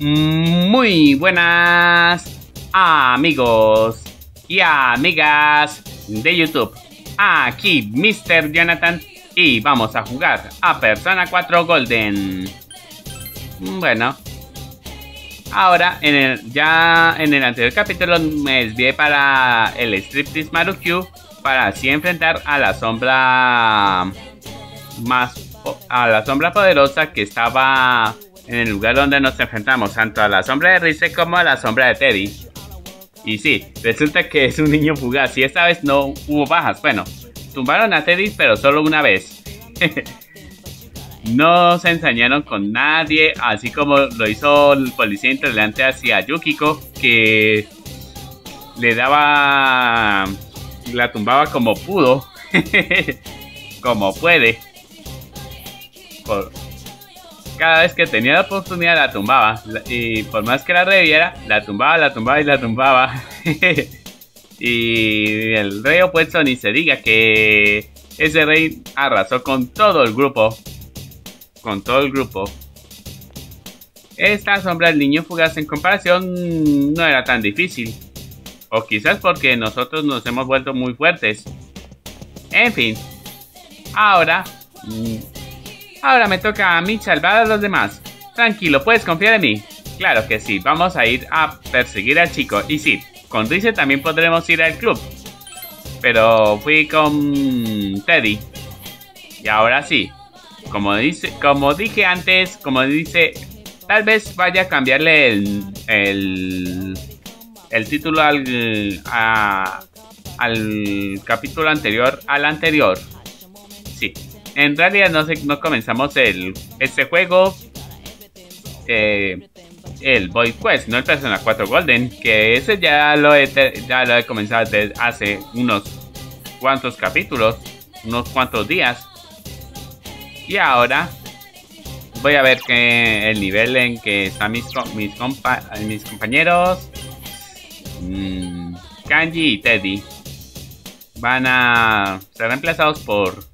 Muy buenas amigos y amigas de YouTube. Aquí Mr. Jonathan y vamos a jugar a Persona 4 Golden. Bueno, ahora en el, ya en el anterior capítulo me desvié para el Striptease Marukyu para así enfrentar a la sombra más a la sombra poderosa que estaba en el lugar donde nos enfrentamos, tanto a la sombra de Rize como a la sombra de Teddy. Y sí, resulta que es un niño fugaz y esta vez no hubo bajas. Bueno, tumbaron a Teddy, pero solo una vez. no se ensañaron con nadie, así como lo hizo el policía intolerante hacia Yukiko, que le daba. la tumbaba como pudo, como puede cada vez que tenía la oportunidad la tumbaba. Y por más que la reviera, la tumbaba, la tumbaba y la tumbaba. y el rey opuesto ni se diga que ese rey arrasó con todo el grupo. Con todo el grupo. Esta sombra del niño fugaz en comparación no era tan difícil. O quizás porque nosotros nos hemos vuelto muy fuertes. En fin. Ahora mm, Ahora me toca a mí salvar a los demás. Tranquilo, puedes confiar en mí. Claro que sí, vamos a ir a perseguir al chico. Y sí, con Rice también podremos ir al club. Pero fui con Teddy. Y ahora sí. Como, dice, como dije antes, como dice, tal vez vaya a cambiarle el, el, el título al, al capítulo anterior al anterior. Sí, en realidad no, comenzamos el, este juego, eh, el Void Quest, no el Persona 4 Golden, que ese ya lo he, ya lo he comenzado desde hace unos cuantos capítulos, unos cuantos días. Y ahora voy a ver que el nivel en que están mis, mis, compañeros, mmm, Kanji y Teddy, van a ser reemplazados por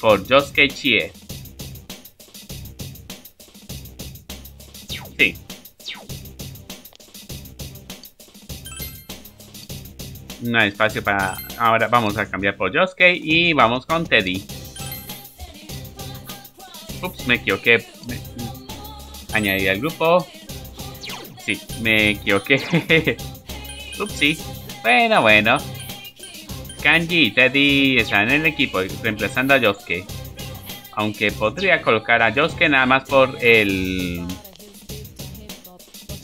por Josuke Chie. Sí. No hay espacio para... Ahora vamos a cambiar por Josuke y vamos con Teddy. Ups, me equivoqué. Añadir al grupo. Sí, me equivoqué. Ups, sí. Bueno, bueno. Kanji y Teddy están en el equipo reemplazando a Yosuke. Aunque podría colocar a Yosuke nada más por el...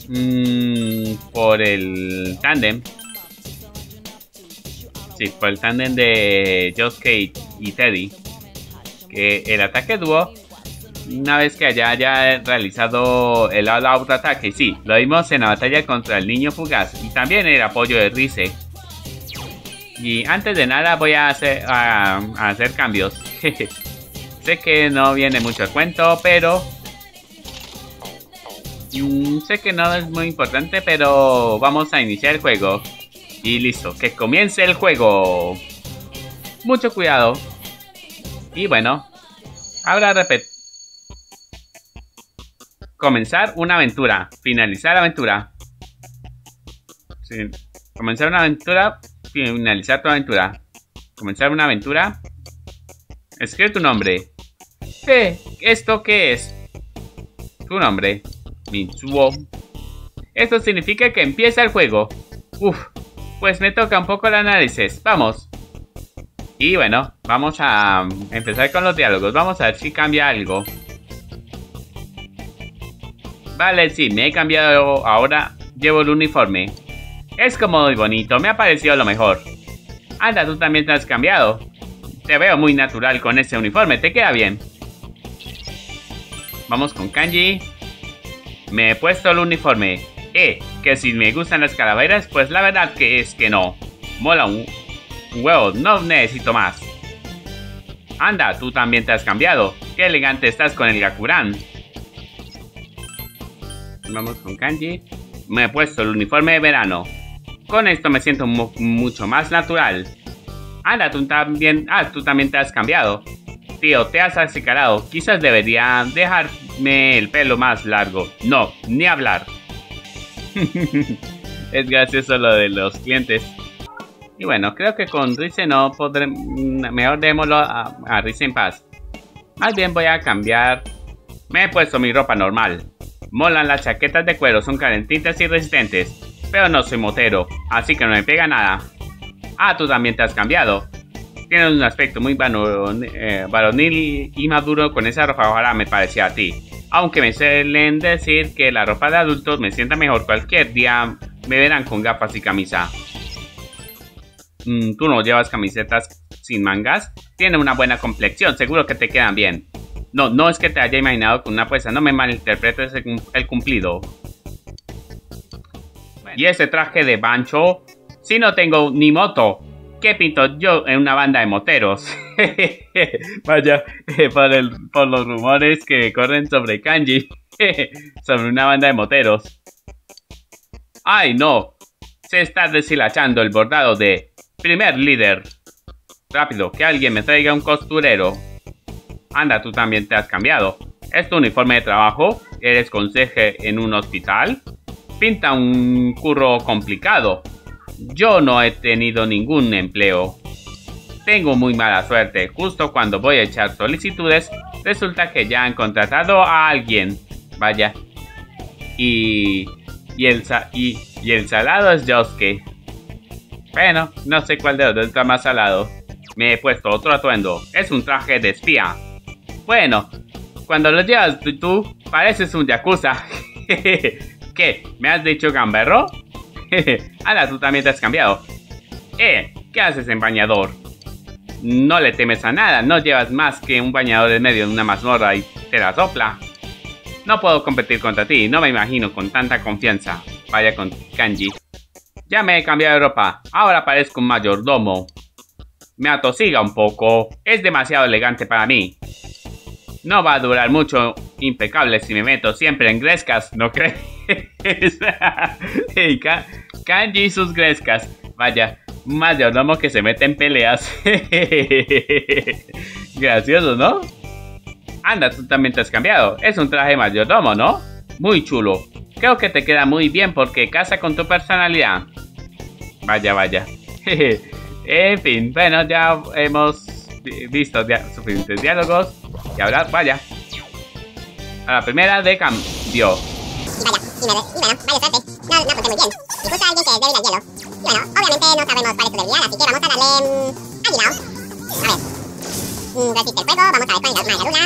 Mmm, por el tandem. Sí, por el tandem de Yosuke y, Teddy. Que el ataque dúo, una vez que haya, haya realizado el all-out ataque, sí, lo vimos en la batalla contra el niño fugaz y también el apoyo de Rize y antes de nada voy a hacer, cambios. sé que no viene mucho el cuento, pero... Mm, sé que no es muy importante, pero vamos a iniciar el juego. Y listo, que comience el juego. Mucho cuidado. Y bueno, ahora repet. Comenzar una aventura. Finalizar aventura. Sí. Comenzar una aventura finalizar tu aventura. Comenzar una aventura. Escribe tu nombre. ¿Qué? ¿Esto qué es? Tu nombre. Mitsuo. Esto significa que empieza el juego. Uf, pues me toca un poco el análisis. Vamos. Y bueno, vamos a empezar con los diálogos. Vamos a ver si cambia algo. Vale, sí, me he cambiado ahora. Llevo el uniforme. Es cómodo y bonito, me ha parecido lo mejor. Anda, tú también te has cambiado. Te veo muy natural con ese uniforme, te queda bien. Vamos con Kanji. Me he puesto el uniforme. Eh, que si me gustan las calaveras, pues la verdad que es que no. Mola un, huevo, no necesito más. Anda, tú también te has cambiado. Qué elegante estás con el Gakuran. Vamos con Kanji. Me he puesto el uniforme de verano. Con esto me siento mucho más natural. Anda, tú también, ah, tú también te has cambiado. Tío, te has acicalado. Quizás debería dejarme el pelo más largo. No, ni hablar. es gracioso lo de los clientes. Y bueno, creo que con Rice no podré... Mejor démoslo a, a Rice en paz. Más bien voy a cambiar... Me he puesto mi ropa normal. Molan las chaquetas de cuero, son calentitas y resistentes. Pero no soy motero, así que no me pega nada. Ah, tú también te has cambiado. Tienes un aspecto muy eh, varonil y maduro con esa ropa, ojalá me parecía a ti. Aunque me suelen decir que la ropa de adultos me sienta mejor cualquier día, me verán con gafas y camisa. Mm, ¿Tú no llevas camisetas sin mangas? Tiene una buena complexión, seguro que te quedan bien. No, no es que te haya imaginado con una puesta, no me malinterpretes el cumplido. Y ese traje de bancho, si no tengo ni moto, ¿Qué pinto yo en una banda de moteros? Vaya, por, el, por los rumores que corren sobre Kanji. sobre una banda de moteros. ¡Ay, no! Se está deshilachando el bordado de primer líder. Rápido, que alguien me traiga un costurero. Anda, tú también te has cambiado. ¿Es tu uniforme de trabajo? ¿Eres conseje en un hospital? Pinta un curro complicado. Yo no he tenido ningún empleo. Tengo muy mala suerte. Justo cuando voy a echar solicitudes, resulta que ya han contratado a alguien. Vaya. Y... Y el, y, y el salado es Josuke. Bueno, no sé cuál de los dos está más salado. Me he puesto otro atuendo. Es un traje de espía. Bueno, cuando lo llevas tú, pareces un yakuza. ¿Qué? ¿Me has dicho gamberro? Ala, tú también te has cambiado. Eh, ¿qué haces en bañador? No le temes a nada, no llevas más que un bañador en medio de una mazmorra y te la sopla. No puedo competir contra ti, no me imagino con tanta confianza. Vaya con Kanji. Ya me he cambiado de ropa, ahora parezco un mayordomo. Me atosiga un poco, es demasiado elegante para mí. No va a durar mucho impecable si me meto siempre en grescas, ¿no crees? hey, Kanji y sus grescas. Vaya, mayordomo que se mete en peleas. Gracioso, ¿no? Anda, tú también te has cambiado. Es un traje mayordomo, ¿no? Muy chulo. Creo que te queda muy bien porque casa con tu personalidad. Vaya, vaya. en fin, bueno, ya hemos visto suficientes diálogos. Y ahora, vaya. A la primera de cambio. Y vaya, suerte. No, no muy bien. Y bueno, obviamente no sabemos cuál es su debilidad, así que vamos a darle... Agilao. A ver. Mm, resiste el fuego, vamos a intentar con una búfula.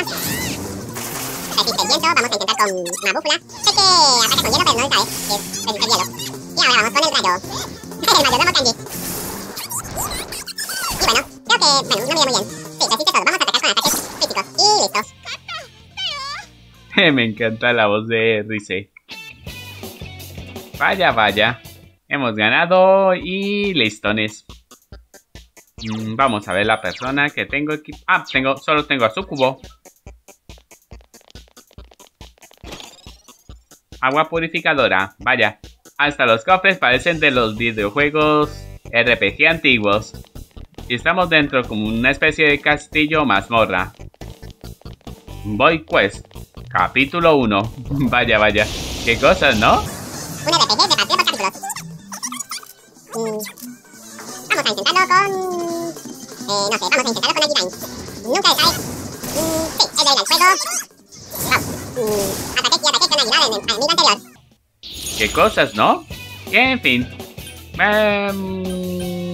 Y ahora vamos con el rayo. Y bueno, creo que... Bueno, no me muy bien. Me encanta la voz de Rise. Vaya, vaya. Hemos ganado y listones. Mm, vamos a ver la persona que tengo aquí. Ah, tengo, solo tengo a su cubo. Agua purificadora. Vaya. Hasta los cofres parecen de los videojuegos RPG antiguos. Y estamos dentro como una especie de castillo mazmorra. Boy Quest. Capítulo 1. vaya, vaya. Qué cosas, ¿no? Un RPG de partido por capítulos. Mm. Vamos a intentarlo con... Eh, no sé, vamos a intentarlo con 99. Nunca se sabe. Mm, sí, es al fuego. Vamos. Mm, ataque y ataque con en el enemigo anterior. Qué cosas, ¿no? En fin. Um...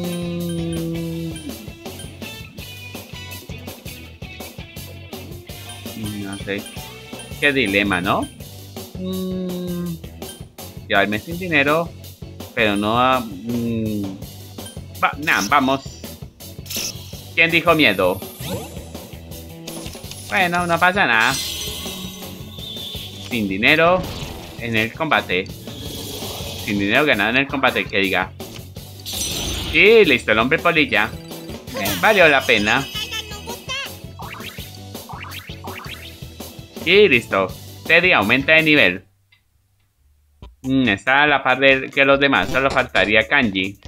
Qué dilema, ¿no? Mmm llevarme sin dinero, pero no a... Va, nah, vamos. ¿Quién dijo miedo? Bueno, no pasa nada. Sin dinero en el combate. Sin dinero ganado en el combate, que diga. Y listo, el hombre polilla. Eh, valió la pena. Y listo. Teddy aumenta de nivel. Mm, está a la par de que los demás. Solo faltaría Kanji.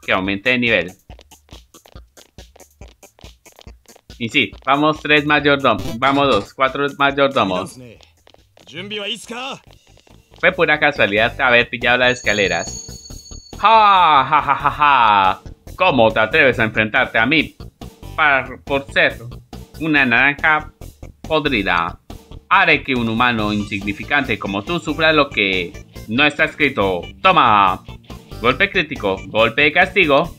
Que aumente de nivel. Y sí, vamos tres mayordomos. Vamos dos, cuatro mayordomos. Fue pura casualidad haber pillado las escaleras. ¡Ja, ja, ja, ja, ja! ¿Cómo te atreves a enfrentarte a mí? Para, por ser una naranja podrida. Haré que un humano insignificante como tú sufra lo que no está escrito. ¡Toma! Golpe crítico, golpe de castigo.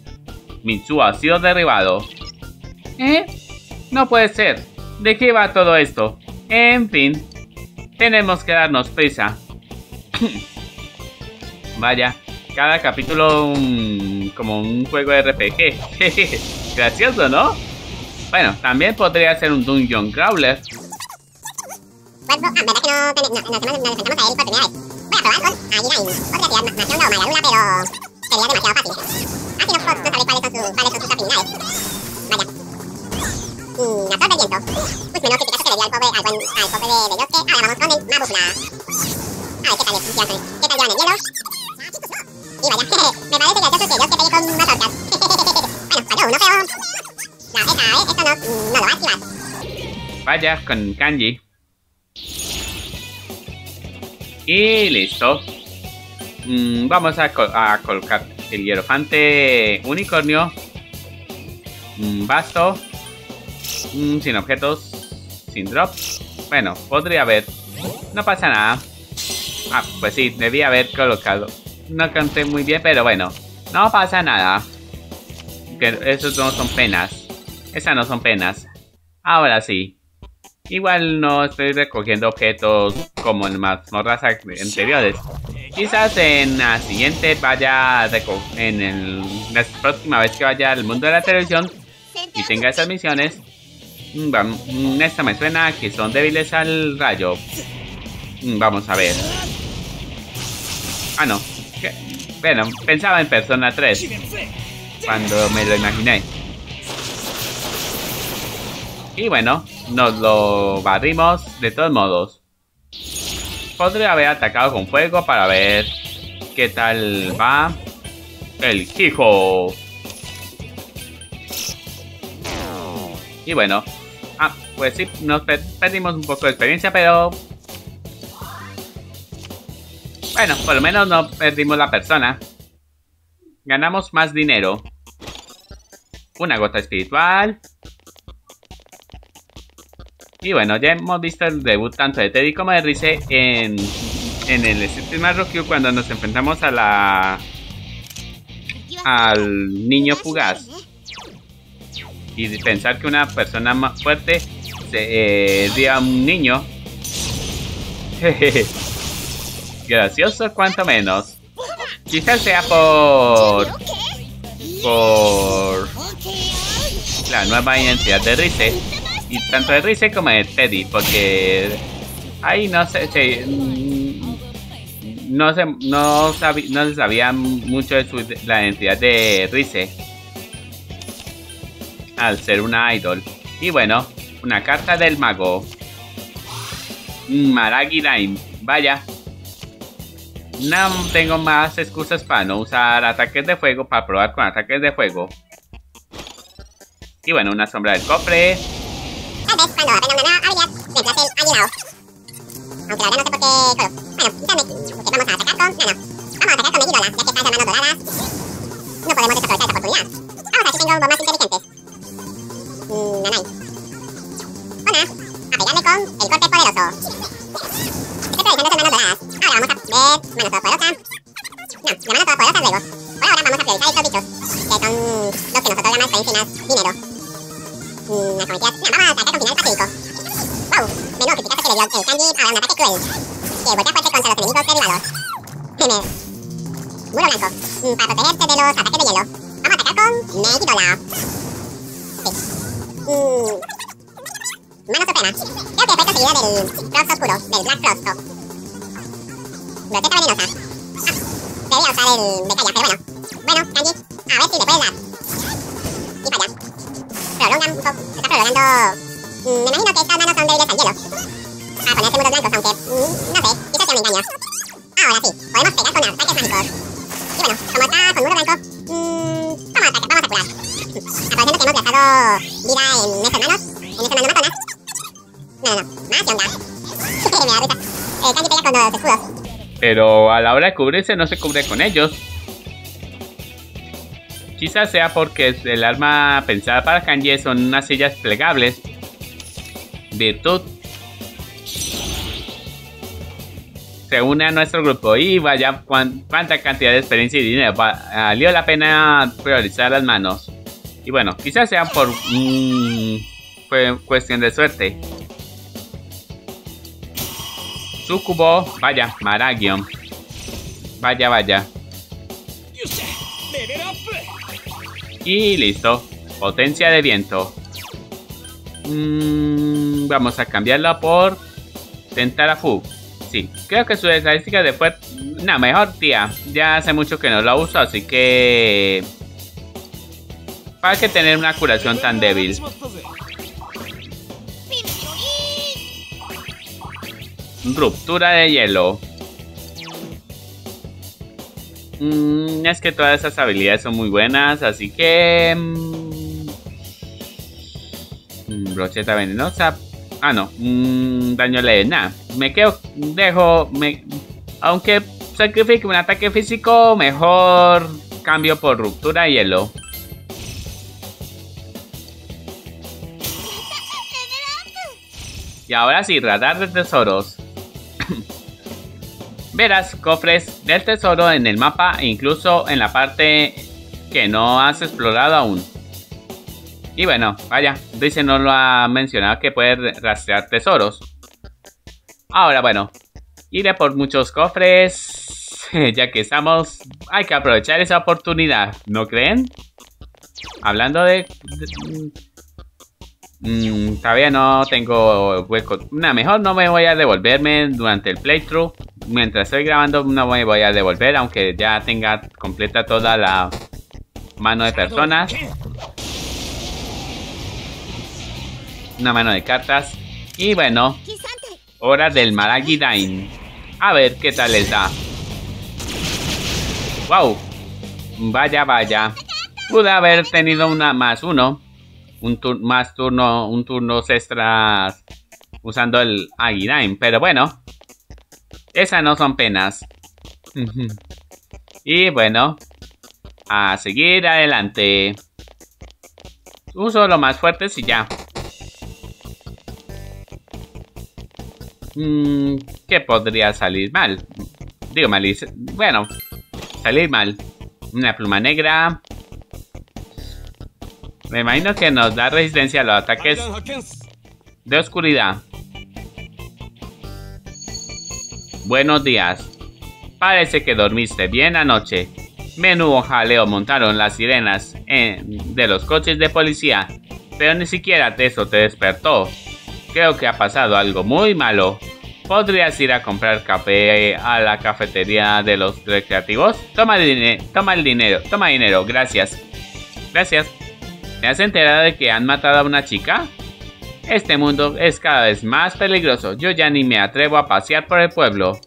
Mitsu ha sido derribado. ¿Eh? No puede ser. ¿De qué va todo esto? En fin, tenemos que darnos prisa. Vaya, cada capítulo como un juego de RPG. Gracioso, ¿no? Bueno, también podría ser un Dungeon Crawler. Pues, ah, verdad que no, no, nos, nos, nos enfrentamos a él por primera vez. Voy a probar con Agirain. Otra ciudad nación de Omagadula, pero sería demasiado fácil. Así no, no sabré cuáles son, sus, cuáles son sus habilidades. Vaya. Mm, absorbe viento. Pues menos criticazo que le di al pobre, al buen, al pobre de, de Yosuke. Ahora vamos con el Mabufla. A ver qué tal funciona. ¿Qué tal llevan el hielo? Y vaya, me parece gracioso que Yosuke pegue con mazorcas. bueno, falló uno, pero... La, esa, ¿eh? Esto no, no lo va a activar. Vaya, con Kanji. Y listo. Mm, vamos a, col a, colocar el hierofante unicornio. Mm, basto. Mm, sin objetos. Sin drops. Bueno, podría haber. No pasa nada. Ah, pues sí, debía haber colocado. No canté muy bien, pero bueno. No pasa nada. Que esos no son penas. Esas no son penas. Ahora sí. Igual no estoy recogiendo objetos como en mazmorras anteriores. Quizás en la siguiente vaya en el, la próxima vez que vaya al mundo de la televisión y tenga esas misiones. Mm, mm, esta me suena que son débiles al rayo. Mm, vamos a ver. Ah, no. Bueno, pensaba en Persona 3 cuando me lo imaginé. Y bueno, nos lo barrimos de todos modos. Podría haber atacado con fuego para ver qué tal va. El hijo. Y bueno. Ah, pues sí, nos perdimos un poco de experiencia, pero... Bueno, por lo menos no perdimos la persona. Ganamos más dinero. Una gota espiritual. Y bueno, ya hemos visto el debut tanto de Teddy como de Rize en, en el Street Mario cuando nos enfrentamos a la... al niño fugaz. Y pensar que una persona más fuerte se eh, un niño. Gracioso cuanto menos. Quizás sea por... por... la nueva identidad de Rize y tanto de Rize como de Teddy, porque ahí no sé, no se, no, no se sabía mucho de su, la identidad de Rize al ser una idol. Y bueno, una carta del mago. Maragi Line, vaya. No tengo más excusas para no usar ataques de fuego, para probar con ataques de fuego. Y bueno, una sombra del cofre. Tal vez cuando aprenda una nueva habilidad, reemplace el aguilado. Aunque la verdad no sé por qué... Bueno, quizás me... vamos a atacar con... No, no. Vamos a atacar con Megidola, ya que está manos doradas. No podemos desaprovechar esta oportunidad. Vamos a ver si tengo bombas inteligentes. Mmm, nanay. Una, a pegarle con el corte poderoso. Estoy priorizando esas manos doradas. Ahora vamos a ver mano todopoderosa. El Kanji ahora un ataque cruel. Que golpea fuerte contra los enemigos. Gene. Muro blanco. Mm, para protegerse de los ataques de hielo. Vamos a atacar con Megidola. Sí. Mm. Mano suprema. Creo que efecto seguido del Frost oscuro, del Black Frost. Brocheta venenosa. Ah, debería usar el de Kaya, pero. Bueno, Pero a la hora de cubrirse no se cubre con ellos. Quizás sea porque el arma pensada para Kanji son unas sillas plegables. Virtud. Se une a nuestro grupo y vaya cuánta cantidad de experiencia y dinero. Valió la pena priorizar las manos. Y bueno, quizás sea por cuestión de suerte. Sukubo, vaya, Maragion. Vaya, vaya. Y listo. Potencia de viento. Mm, vamos a cambiarla por Tentarafu. Sí, creo que su estadística de fuerza... No, mejor tía. Ya hace mucho que no la uso, así que... ¿Para qué tener una curación tan débil? Ruptura de hielo. Mm, es que todas esas habilidades son muy buenas, así que... Mm, mm, brocheta venenosa. Ah, no. daño leve. Nada. Me quedo... Dejo... Aunque sacrifique un ataque físico, mejor cambio por ruptura de hielo. Y ahora sí, radar de tesoros. Verás cofres del tesoro en el mapa e incluso en la parte que no has explorado aún. Y bueno, vaya, dice no lo ha mencionado que puede rastrear tesoros. Ahora bueno, iré por muchos cofres, ya que estamos, hay que aprovechar esa oportunidad, ¿no creen? Hablando de Mm, todavía no tengo hueco. Mejor no me voy a devolverme durante el playthrough. Mientras estoy grabando no me voy a devolver, aunque ya tenga completa toda la mano de personas. Una mano de cartas. Y bueno, hora del Maragi Dain. A ver qué tal les da. ¡Wow! Vaya, vaya. Pude haber tenido una más uno un más turno, un turnos extras usando el Agirain. Pero bueno, esas no son penas. y bueno, a seguir adelante. Uso lo más fuerte y ya. Mm, ¿Qué podría salir mal? Digo mal, bueno, salir mal. Una pluma negra, me imagino que nos da resistencia a los ataques de oscuridad. Buenos días. Parece que dormiste bien anoche. Menudo jaleo montaron las sirenas de los coches de policía, pero ni siquiera eso te despertó. Creo que ha pasado algo muy malo. ¿Podrías ir a comprar café a la cafetería de los recreativos? Toma el, toma el dinero, toma dinero, gracias. Gracias. ¿Te has enterado de que han matado a una chica? Este mundo es cada vez más peligroso. Yo ya ni me atrevo a pasear por el pueblo.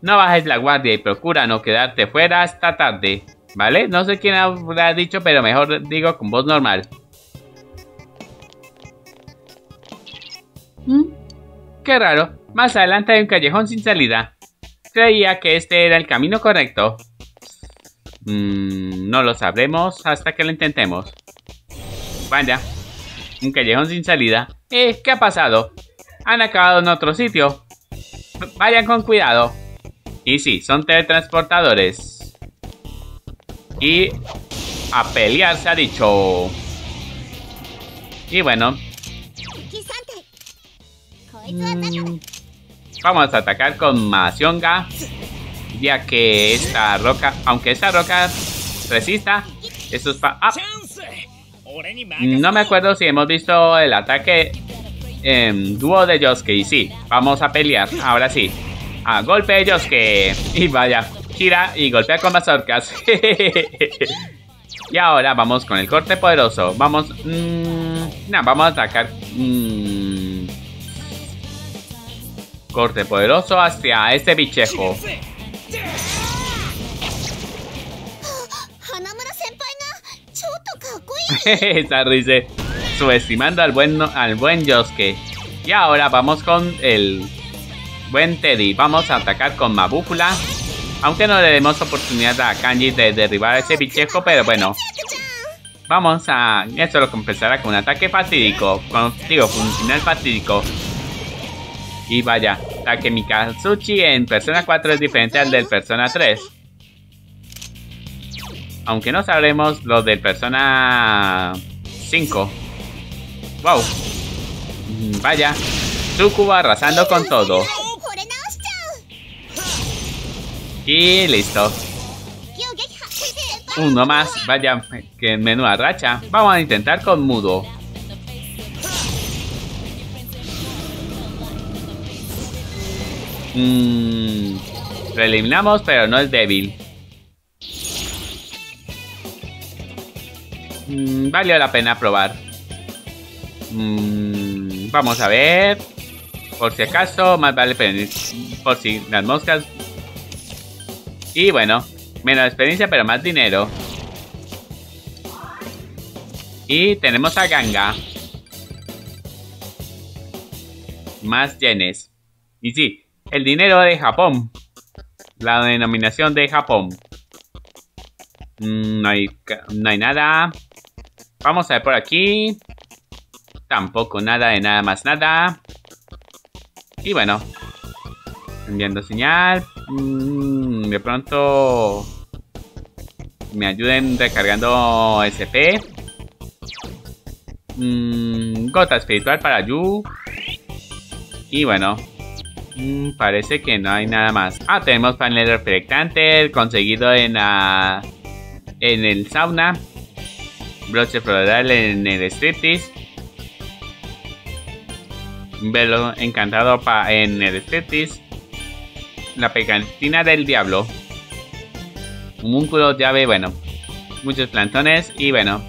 No bajes la guardia y procura no quedarte fuera hasta tarde. ¿Vale? No sé quién habrá dicho, pero mejor digo con voz normal. ¿Mm? Qué raro. Más adelante hay un callejón sin salida. Creía que este era el camino correcto. Mm, no lo sabremos hasta que lo intentemos. Vaya, un callejón sin salida. Eh, ¿qué ha pasado? Han acabado en otro sitio. Vayan con cuidado. Y sí, son teletransportadores. Y a pelear se ha dicho. Y bueno. Mm, vamos a atacar con Masionga. Ya que esta roca, aunque esta roca resista, estos pa... ¡Ah! No me acuerdo si hemos visto el ataque en dúo de Yosuke. Sí, vamos a pelear. Ahora sí. A golpe de Yosuke. Y vaya, gira y golpea con mazorcas. y ahora vamos con el corte poderoso. Vamos... Mmm, vamos a atacar... Mmm, corte poderoso hacia este bichejo. Esa risa. subestimando al buen, al buen Yosuke. Y ahora vamos con el buen Teddy. Vamos a atacar con Mabúcula. Aunque no le demos oportunidad a Kanji de derribar a ese bichejo, pero bueno. Vamos a... Esto lo compensará con un ataque fatídico. Con, digo, un final fatídico. Y vaya, Takemikazuchi en Persona 4 es diferente al del Persona 3. Aunque no sabremos lo del Persona 5. Wow. Mm, vaya. Tsukuba arrasando con todo. Y listo. Uno más. Vaya, que menuda racha. Vamos a intentar con Mudo. Mmm. Lo eliminamos, pero no es débil. Mm, valió la pena probar. Mm, vamos a ver. Por si acaso, más vale por si las moscas. Y bueno, menos experiencia, pero más dinero. Y tenemos a Ganga. Más yenes. Y sí, el dinero de Japón. La denominación de Japón. Mm, no, hay, no hay nada. Vamos a ver por aquí. Tampoco nada de nada más nada. Y bueno. Enviando señal. Mm, de pronto... Me ayuden recargando SP. Mm, gota espiritual para Yu. Y bueno, Mm, parece que no hay nada más. Ah, tenemos panel reflectante conseguido en la... En el sauna. Broche floral en el striptease. Velo encantado pa en el striptease. La pegatina del diablo. Un múnculo llave, bueno. Muchos plantones y bueno.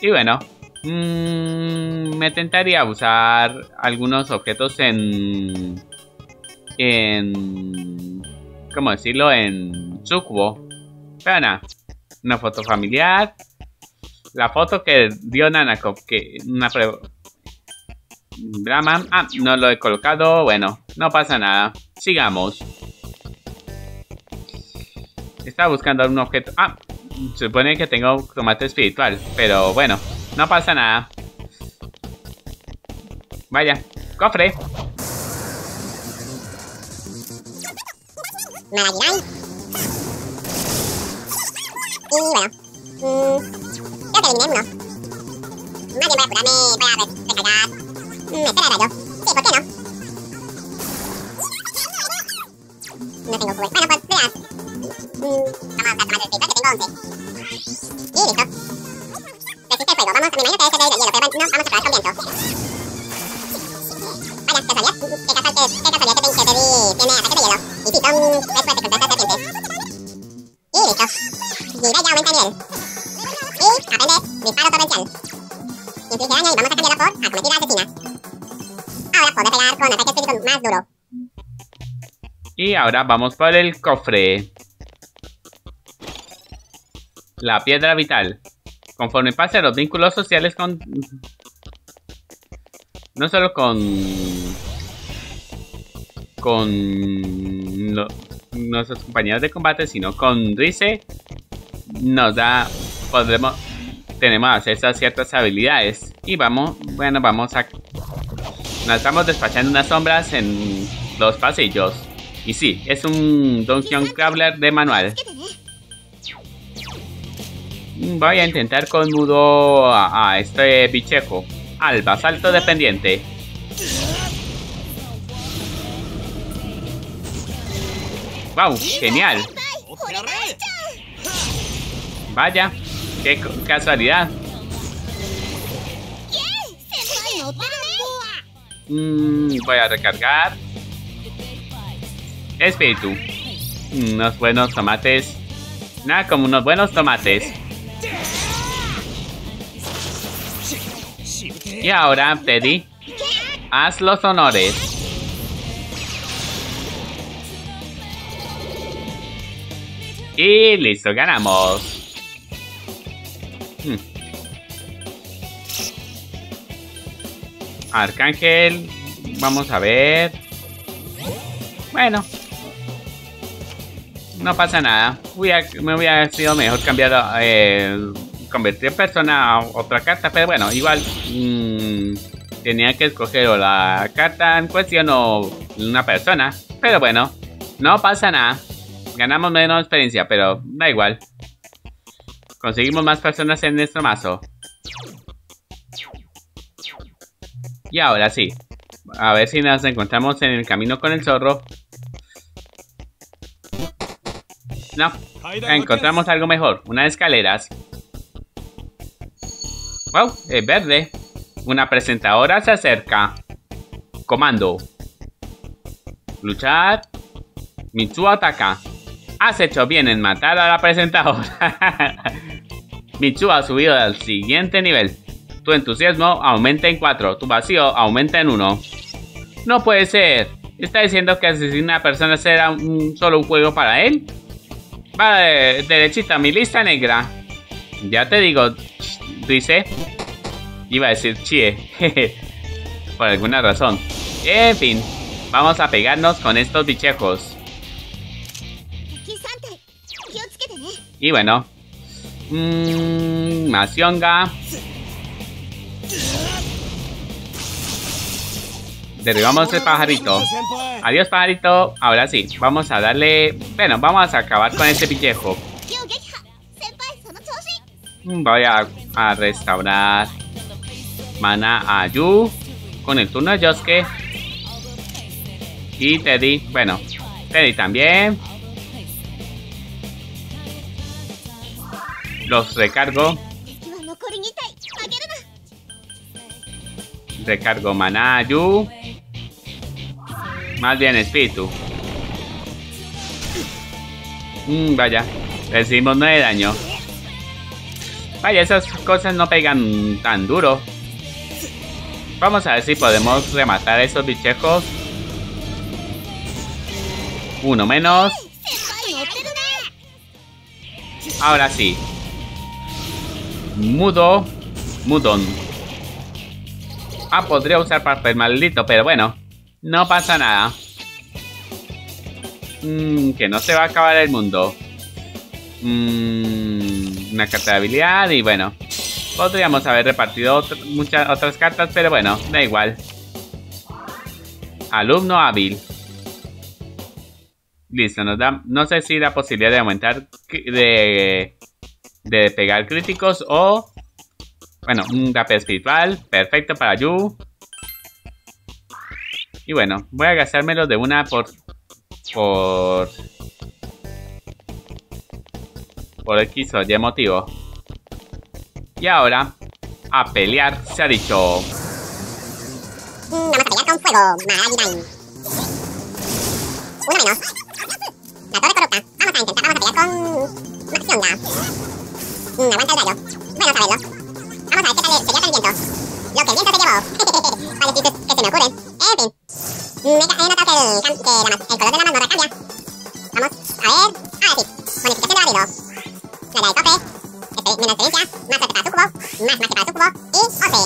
Y bueno, Mm, me tentaría usar algunos objetos en... En... ¿Cómo decirlo? En Sukubo. Pero. Una foto familiar. La foto que dio Nanako. Que una prueba... Brahman. Ah, no lo he colocado. Bueno, no pasa nada. Sigamos. Estaba buscando un objeto. Ah, supone que tengo tomate espiritual. Pero bueno, no pasa nada. Vaya, cofre. Malagirai. Y bueno, mmm, creo que eliminé uno. Más bien voy a apurarme, voy a recargar. Me espera yo. Sí, ¿por qué no? No tengo juguete. Bueno, pues veas. Mmm, vamos a tomar el espiritual que tengo 11. Y listo fuego. Vamos, me imagino que debe ser de hielo, pero no, vamos a probar con viento. Vaya, casualidad, que casualidad te di tiene ataque de hielo. Y si son, después de que conteste este viento. Y listo. Ya, aumenta nivel. Y aprende disparo torrencial. Inflige daño y vamos a cambiarlo por acometida asesina. Ahora podré pegar con ataque físico más duro. Y ahora vamos por el cofre. La piedra vital. Conforme pase los vínculos sociales con... No solo con... Con... nuestros compañeros de combate, sino con Rize, nos da... Podremos... Tenemos acceso a ciertas habilidades. Y vamos... Bueno, vamos a... Nos estamos despachando unas sombras en los pasillos. Y sí, es un Dungeon Crawler de manual. Voy a intentar con mudo a, este bichejo. Al basalto dependiente. ¡Wow! ¡Genial! Vaya, qué casualidad. Mm, voy a recargar. Espíritu. Unos buenos tomates. Nada como unos buenos tomates. Y ahora, Teddy, haz los honores. aquí, listo, ganamos. Hmm. Arcángel, vamos a ver. Bueno. No pasa nada. Me hubiera sido mejor cambiar, eh, convertir persona a otra carta, pero bueno, igual mm, tenía que escoger o la carta en cuestión o una persona. Pero bueno, no pasa nada. Ganamos menos experiencia, pero da igual. Conseguimos más personas en nuestro mazo. Y ahora sí. A ver si nos encontramos en el camino con el zorro. No. Encontramos algo mejor. Unas escaleras. Wow, es verde. Una presentadora se acerca. Comando. Luchar. Mitsu ataca. Has hecho bien en matar a la presentadora. Mitsu ha subido al siguiente nivel. Tu entusiasmo aumenta en 4, tu vacío aumenta en 1. No puede ser. ¿Está diciendo que asesinar a personas un, solo un juego para él? Vale, derechita, mi lista negra. Ya te digo, dice. Iba a decir chie. Por alguna razón. En fin, vamos a pegarnos con estos bichejos. Y bueno. Mmm, Masionga. Derribamos el pajarito. Adiós, pajarito. Ahora sí, vamos a darle... Bueno, vamos a acabar con este pillejo. Voy a, restaurar mana a Yu. Con el turno de Yosuke. Y Teddy. Bueno, Teddy también. Los recargo. Recargo Manayu. Más bien espíritu. Mm, vaya, recibimos 9 daño. Vaya, esas cosas no pegan tan duro. Vamos a ver si podemos rematar a esos bichejos. Uno menos. Ahora sí. Mudo. Mudon. Ah, podría usar papel maldito, pero bueno. No pasa nada. Mmm, que no se va a acabar el mundo. Mmm, una carta de habilidad y bueno. Podríamos haber repartido muchas otras cartas, pero bueno, da igual. Alumno hábil. Listo, nos da... No sé si la posibilidad de aumentar... De de pegar críticos o... Bueno, un gape espiritual, perfecto para Yu. Y bueno, voy a gastármelo de una por... Por... Por X o Y motivo. Y ahora, a pelear se ha dicho. Vamos a pelear con fuego, Uno menos. La torre corrupta. Vamos a intentar, vamos a pelear con... Maxionga. Mm, aguanta el rayo. Bueno saberlo. Vamos a ver qué tal sería tan viento. Lo que el viento se llevó. Vale, chistes que se me ocurren. En fin. Me, he notado que, el, que la, el color de la mazmorra cambia. Vamos a ver. Ahora sí. Bonificación de barrido. La de cofre. Este, menos experiencia. Más suerte para sucubo. Más magia para sucubo. Y OC.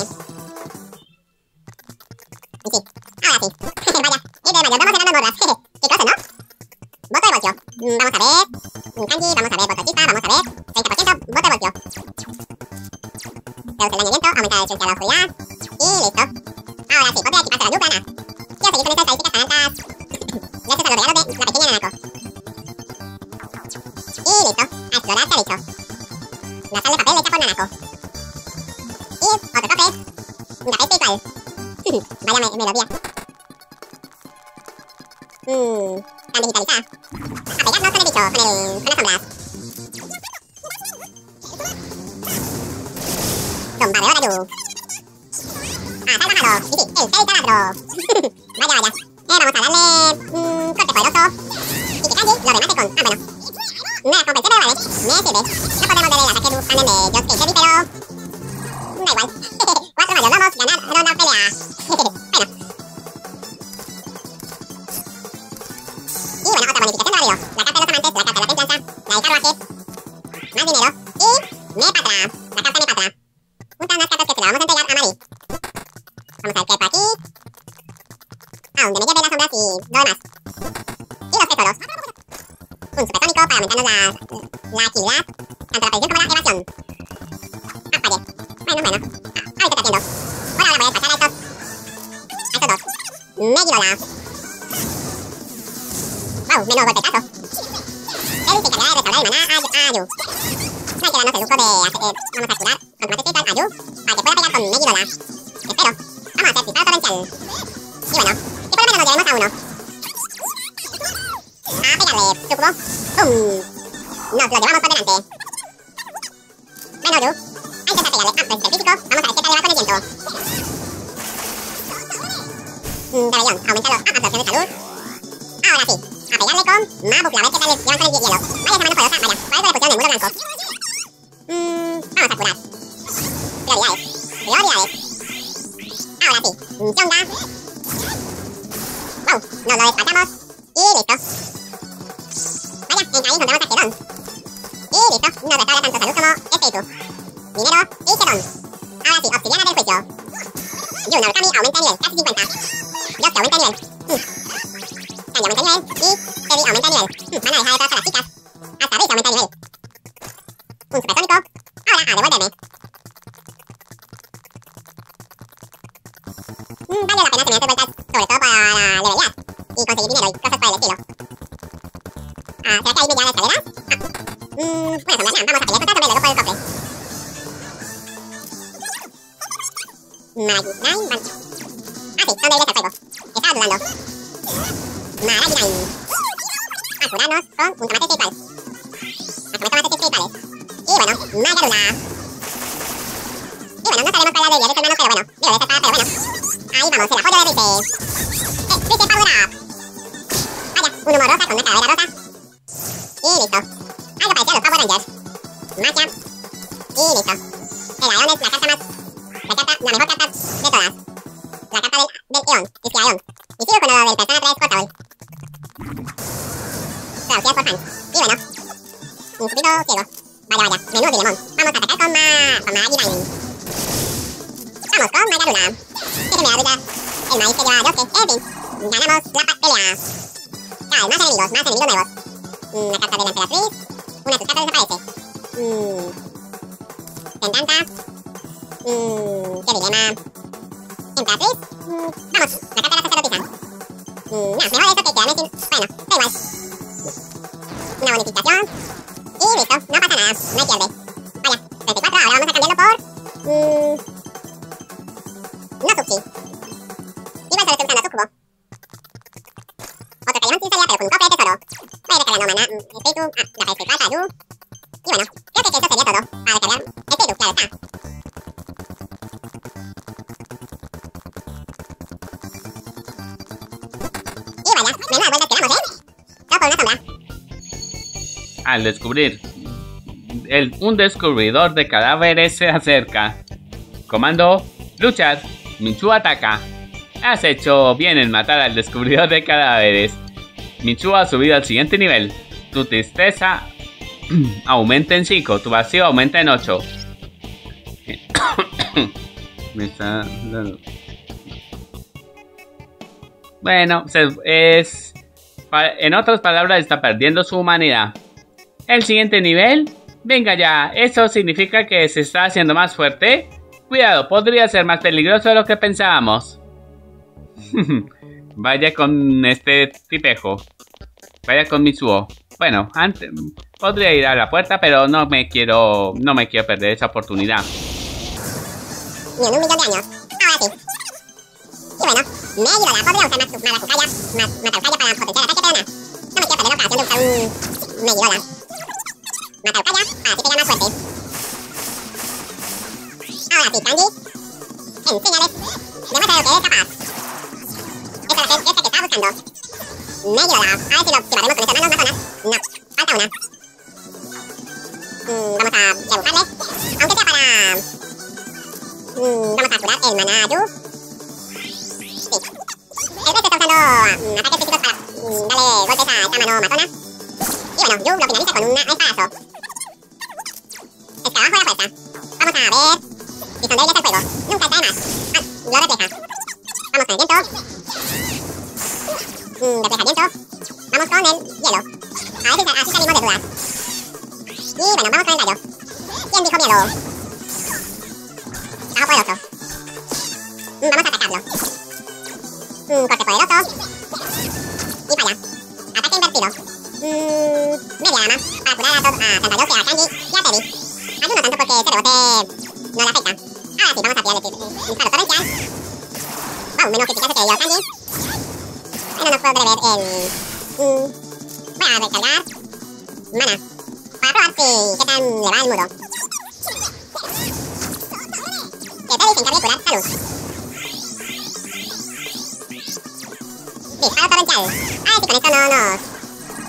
Y sí. Ahora sí. Vaya. Y de mayor vamos en las mazmorras. Qué cosa, ¿no? Voto de. Mm, vamos a ver. Kanji, vamos a ver. Voto chispa. Vamos a ver. 30%, voto de voltio. Reduce el daño viento, aumenta la resistencia a la oscuridad. Y listo. Ahora sí, podré equiparse la yuca, Quiero seguir con estas estadísticas tan altas. Gracias a los regalos de la pequeña Nanako. Y listo. A explorar se ha dicho. La sal de papel hecha por Nanako. Y otro cofre. Un café espiritual. Vaya me melodía. Mmm, tan digitalizada. A pegarnos con el bicho, con, el, con las sombras. Bombardeador Ayu. Ah, salvajado. Y sí, el 6 taladro. vaya, vaya. Eh, vamos a darle... Mmm, corte poderoso. Y que Kanji lo remate con... Ah, bueno. Me compensé, pero vale. Me sirve. No podemos ver el ataque Anden de Josuke Heavy, pero... vale la pena tener vueltas, sobre todo para levelear y conseguir dinero y cosas por el estilo. Ah, ¿será que ahí me lleva la escalera? Ah. Mm, bueno, sombra, vamos a pelear contra sombra y luego por el cofre. Maragi Nine, man. Ah, sí, son débiles al fuego. Estaba dudando. Maragi Nine. A curarnos con un tomate espiritual. A comer tomates espirituales. Y bueno, Magarula. Y bueno, no sabemos cuál es la de hermanos, pero bueno. Digo, de esta espada, pero bueno. Ahí vamos, el apoyo de Rice. Eh, Rice Power Up. Vaya, un humo rosa con una calavera rosa. Y listo. Algo parecido a los Power Rangers. Magia. Y listo. Un descubridor de cadáveres se acerca. Comando, luchar. Michu ataca. Has hecho bien en matar al descubridor de cadáveres. Michu ha subido al siguiente nivel. Tu tristeza aumenta en 5, tu vacío aumenta en 8. Me está dando- Bueno, es. En otras palabras, está perdiendo su humanidad. El siguiente nivel. Venga ya, ¿eso significa que se está haciendo más fuerte? Cuidado, podría ser más peligroso de lo que pensábamos. Vaya con este tipejo. Vaya con Mitsuo. Bueno, antes podría ir a la puerta, pero no me quiero no me quiero perder esa oportunidad. ni en un millón de años. Ahora sí. Y bueno, podría. No me quiero perder la ocasión de usar. Mataucaya, para así pegar más fuerte. Ahora sí, Sanji. Enséñales. Demuestra de lo que eres capaz. Esa es la que, esa que estaba buscando. Megirola. A ver si lo activaremos con esas manos. No, falta una. Mm, vamos a dibujarle. Aunque sea para... Mm, vamos a curar el maná Yu. Sí. El resto está usando mm, ataques físicos para mm, darle golpes a esta mano matona. Y bueno, Yu lo finaliza con un espadazo. Escarabajo de la fuerza. Vamos a ver si son débiles al fuego. Nunca está de más. Ah, lo refleja. Vamos con el viento. mm, desplazamiento. Vamos con el hielo. A ver si así salimos de dudas. Y bueno, vamos con el rayo. ¿Quién dijo miedo? Trabajo poderoso. Mm, vamos a atacarlo. Mm, corte poderoso. Y falla. Ataque invertido. Mmm, media dama. Para curar a, todos, a Santa Lucia, a Kanji y a Teddy. Ayuno tanto porque ese rebote no le afecta. Ahora sí, vamos a tirar el disparo torrencial. Wow, menos eficacia que yo, Kanji. Bueno, no podré ver el... Mm, voy a recargar. Mana. Para probar si qué tan le va el mudo. Que Teddy se encargue curar salud. Disparo torrencial. A ver si con esto no nos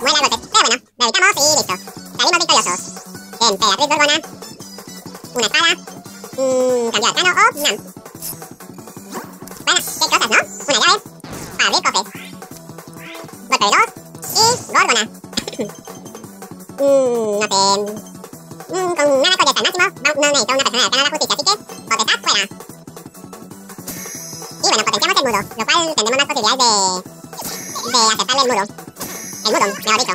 muere a. Pero bueno, lo evitamos y listo. Salimos victoriosos. Emperatriz Gorgona. Una espada. Mmm, cambio de plano o oh, Nam. Bueno, qué cosas, ¿no? Una llave. Para abrir cofres. Golpe de dos. Y Gorgona. Mmm, no sé. Mmm, con una con al máximo. No, no necesito una persona de la justicia, así que potestad fuera. Y bueno, potenciamos el muro, lo cual tendremos más posibilidades de, de aceptarle el muro. El muro, mejor dicho.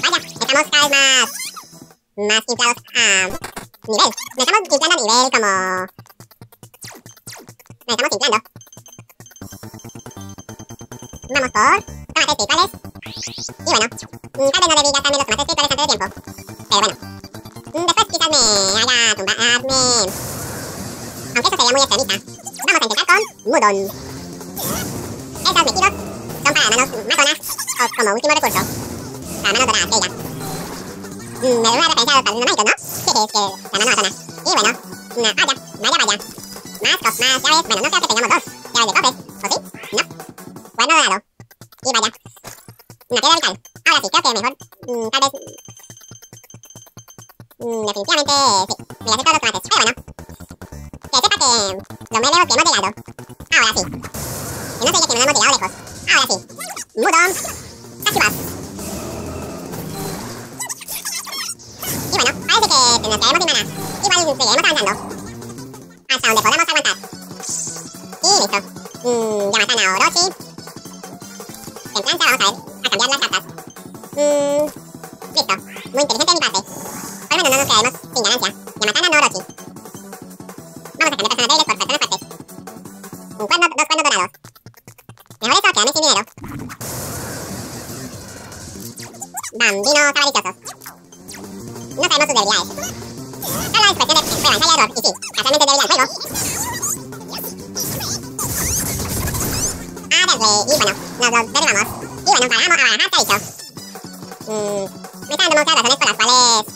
Vaya, estamos cada vez más, más a nivel. Nos estamos inflando a nivel como... Nos estamos inflando. Vamos por tomates espirituales. Y bueno, tal vez no debí gastarme los tomates espirituales antes de tiempo. Pero bueno. Después quizás me haga tumbarme... Aunque eso sería muy extremista. Vamos a intentar con Mudon. Estos metidos son para manos como último recurso. Para manos doradas, que ella. Mm, me referencia a los padrinos mágicos, ¿no? es que la mano matona. Y bueno, una vaya, vaya, vaya. Más, cos, más llaves. Bueno, no creo que tengamos dos llaves de cofres. ¿O sí? No. Cuerno dorado. Y vaya. Una piedra vital. Ahora sí, creo que mejor. Tal vez. Mm, definitivamente sí. Me voy a hacer todos los tomates. Pero bueno. Que sepa que los medios que hemos llegado. Ahora sí. Que no diga que no hemos llegado lejos. Ahora sí. Mudon. Tachibas. Y bueno, parece que nos quedemos sin maná. Igual seguiremos avanzando. Hasta donde podamos aguantar. Y listo. Mmm, Yamatan a Orochi. Templanza, vamos a ver. A cambiar las cartas. Mmm. Listo. Muy inteligente mi parte. Lo no nos quedemos sin ganancia. Yamatan a Orochi. Vamos a cambiar personas débiles por personas fuertes. Un cuerno, dos cuernos dorados. Mejor eso, quedarme sin dinero. Bambinos cabalitosos. No sabemos sus debilidades. Solo es cuestión de prueba, ensayo error. Y sí, casualmente débil al juego. A ver, y bueno, nos los derribamos. Y bueno, paramos a barajar, te he dicho. Mmm, me están dando muchas razones por las cuales...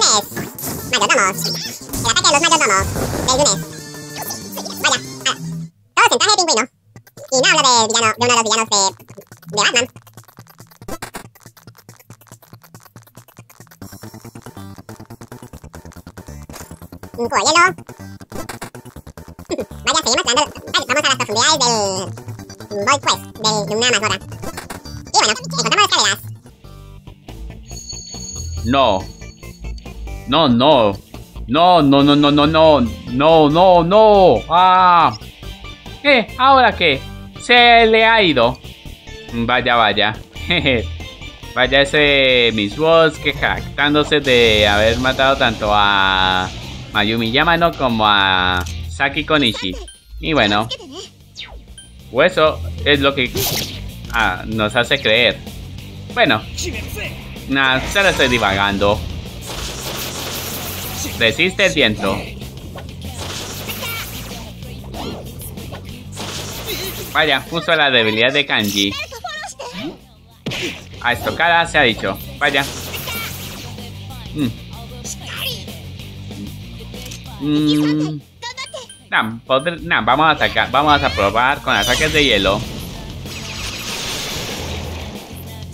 Dunes. Mayordomos. El ataque de los mayordomos del Dunes. Vaya. Ah, todos en traje de pingüino. Y no hablo del villano, de uno de los villanos de, de Batman. Un cubo hielo. Vaya, seguimos dando... Vale, vamos a las profundidades del... Void Quest, de una mazmorra. Y bueno, encontramos escaleras. No. No, no. No, no, no, no, no, no. No, no, no. Ah. ¿Qué? ¿Ahora qué? Se le ha ido. Vaya, vaya. vaya ese Miss Woz que jactándose de haber matado tanto a Mayumi Yamano como a Saki Konishi. Y bueno, O eso es lo que ah, nos hace creer. Bueno, nada, solo estoy divagando. Resiste el viento. Vaya, justo la debilidad de Kanji. A estocada se ha dicho. Vaya. Mm. Mm. Nah, vamos a atacar. Vamos a probar con ataques de hielo.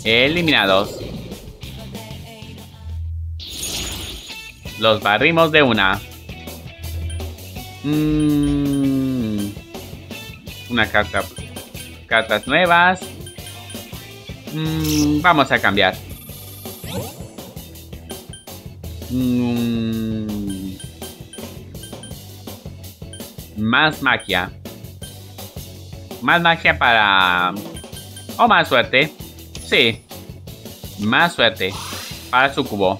Eliminados. Los barrimos de una. Mm. Una carta. Cartas nuevas. Mm, vamos a cambiar. Mm. Más magia. Más magia para... O más suerte. Sí. Más suerte. Para su cubo.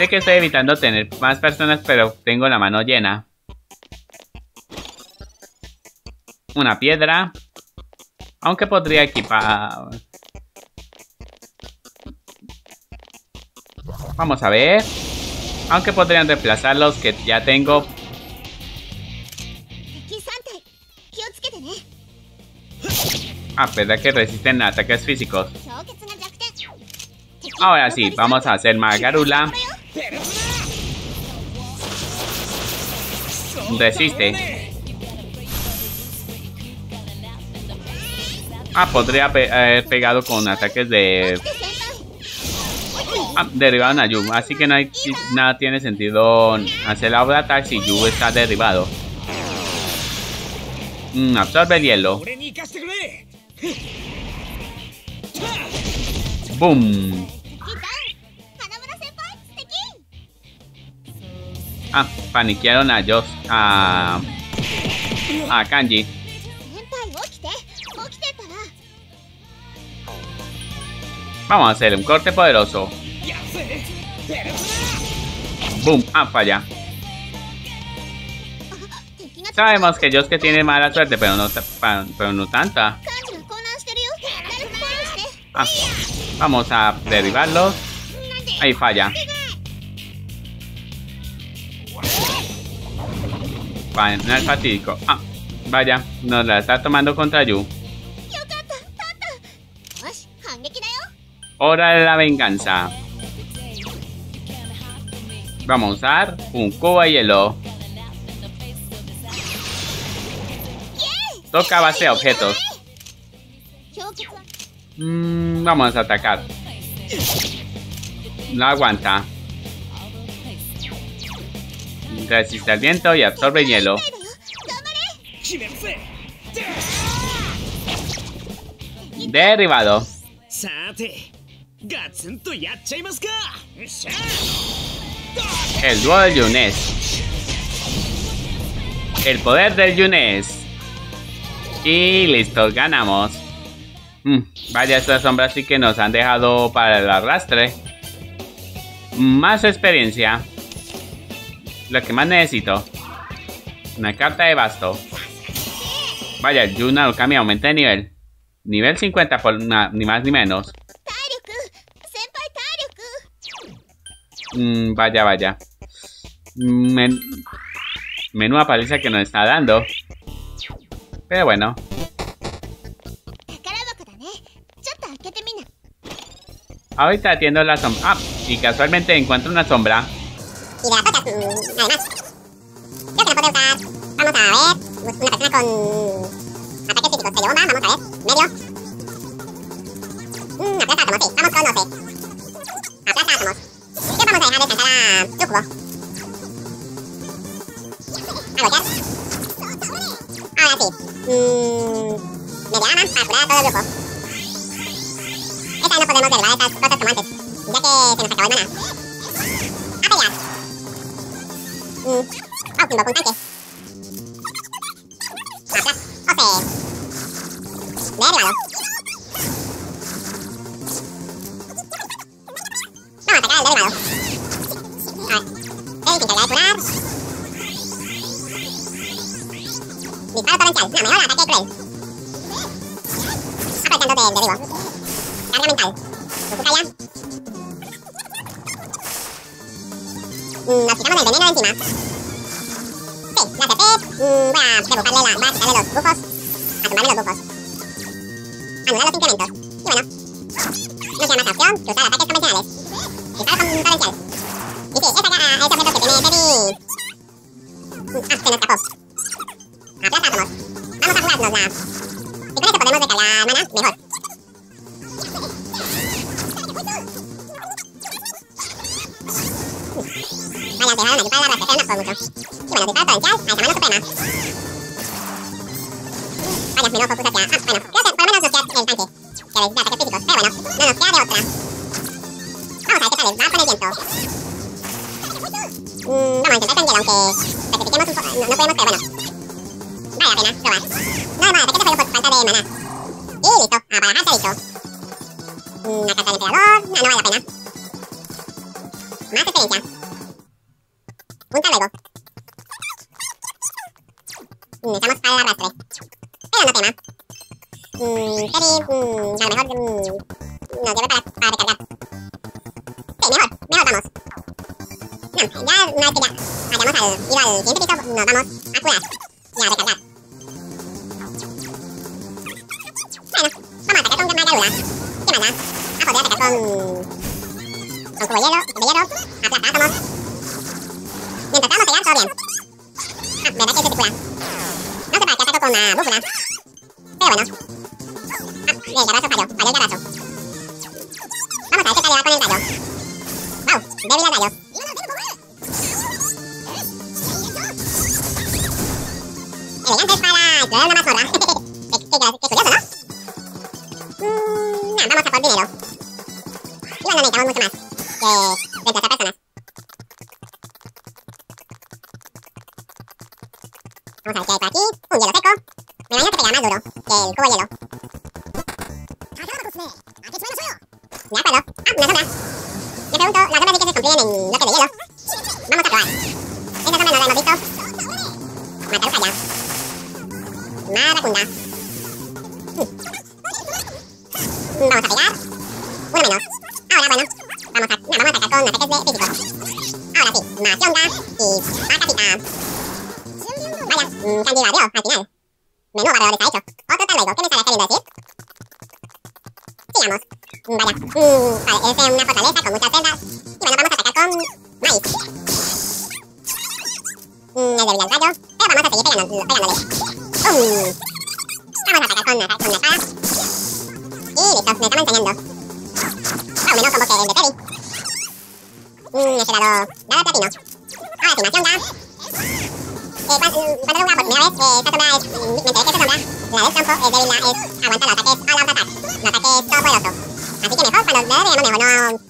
Sé que estoy evitando tener más personas, pero tengo la mano llena. Una piedra. Aunque podría equipar... Vamos a ver. Aunque podrían reemplazar los que ya tengo. Ah, verdad que resisten ataques físicos. Ahora sí, vamos a hacer Magarula. Resiste. Ah, podría haber pegado con ataques de... Ah, derribado a Yu, así que no hay, nada tiene sentido hacer la obra attack si Yu está derribado. Mm, absorbe el hielo. Boom. Paniquearon a Joss, a, Kanji. Vamos a hacer un corte poderoso. Boom, ah, falla. Sabemos que Josuke tiene mala suerte, pero no, pero no tanta. Ah, vamos a derribarlos. Ahí falla. El fatídico. Ah, vaya, nos la está tomando contra Yu. Hora de la venganza. Vamos a usar un cubo de hielo. Toca base de objetos. Mm, vamos a atacar. No aguanta. Resiste el viento y absorbe hielo. Derribado. El dúo del Yunes. El poder del Yunes. Y listo, ganamos. Mm, vaya, estas sombras sí que nos han dejado para el arrastre. Más experiencia. Lo que más necesito. Una carta de basto. Vaya, Yuna cambia aumenta de nivel. Nivel 50 por ni más ni menos. Mm, vaya, vaya. Men menuda paliza que nos está dando. Pero bueno. Ahorita atiendo la sombra. Ah, y casualmente encuentro una sombra. Y las otras, mm, además. Creo que no puede usar. Vamos a ver. Una persona con ataques físicos. Se bomba, vamos a ver. Medio. Mmm, aplaza átomos, sí. Vamos con 12. Aplaza átomos. Creo que vamos a dejar descansar a Sukubo. A golpear. Ahora sí. Mmm. Media arma para curar a todo el grupo. Esta no podemos derribar estas cosas como antes, ya que se nos acabó el mana. A pelear. Mmm. Oh, invoco un tanque. Atrás. Oce. Derribado. Vamos a atacar al derribado. A ver. Seis, intentaré curar. Disparo torrencial. No, mejor ataque cruel. Apretando de derribo. Carga mental. Suzuka ya. Mm, nos quitamos el veneno encima. Sí, la TP. Mm, voy a rebuscarle la. A los bufos. A tumbarle los bufos. Anular los incrementos. Y bueno. No queda más opción que usar ataques convencionales. Disparo con torrencial. Y sí, ese, ese objeto que tiene Teddy. Mm, ah, se nos escapó. Aplastamos. Vamos a jugárnosla. Si con eso podemos recargar mana, mejor. Vaya, dejaron aquí para abastecer no fue mucho. Y bueno, disparo torrencial a esa mano suprema. Vaya. Ah, bueno, creo que por lo menos nos queda el tanque. Que de ataques físicos, pero bueno, no nos queda de otra. Vamos a ver qué tal va con el viento. Mm, vamos a intentar con aunque sacrifiquemos un poco... No, no podemos, pero bueno. Vale pena probar. No vamos a ataque de fuego por falta de maná. Y listo, a barajarse listo. Una carta del emperador, no, no vale la pena. Más experiencia. Punta luego. Necesitamos para el arrastre. Pero no tema. Mm, Teddy, mm, a lo mejor mm, nos lleve para, para recargar. Sí, mejor, mejor vamos. No, ya una vez que ya hayamos al, ido al siguiente piso, nos vamos a curar y a recargar. Bueno, vamos a atacar con magadura. ¿Qué más da? A poder atacar con... con cubo hielo, de hielo, aplastar átomos. Mientras vamos a todo bien. Ah, verdad que ese se cura. No sé para qué ataco con la búsqueda. Pero bueno. Ah, el garrazo falló, falló el garrazo. Vamos a ver qué tal le va con el rayo. Wow, débil al rayo. Elegante para explorar una mazmorra. qué, qué, qué curioso, ¿no? Nah, vamos a por dinero. Igual no necesitamos mucho más que reemplazar personas. Vamos a ver qué hay por aquí. Un hielo seco. Me imagino que pegará más duro que el cubo hielo. De acuerdo. Ah, una sombra. Me pregunto, las sombras sí que se construyen en bloques de hielo. Vamos a probar. Esa sombra no la hemos visto. Mataruja ya. Maracunda. Hmm. Vamos a pegar. Uno menos. Ahora, bueno. Vamos a, no, vamos a atacar con ataques de físicos. Ahora sí, más onda y patacita. Mmm, Candy barrio, al final. Menudo barrio está hecho. Otro tal luego. ¿Qué me estará queriendo decir? Sigamos. Vaya, mmm, vale, es una fortaleza con muchas celdas. Mejor, cuando deberíamos mejor no